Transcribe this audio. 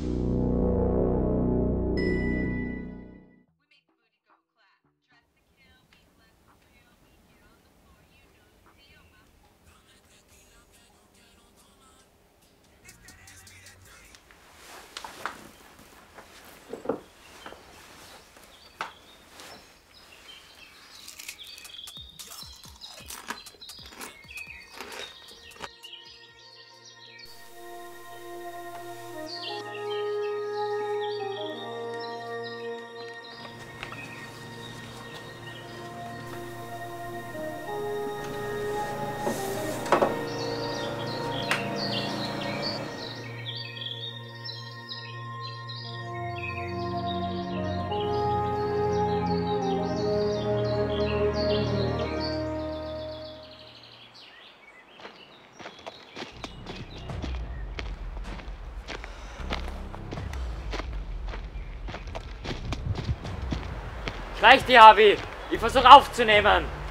you. Reicht die Harvey! Ich versuche aufzunehmen!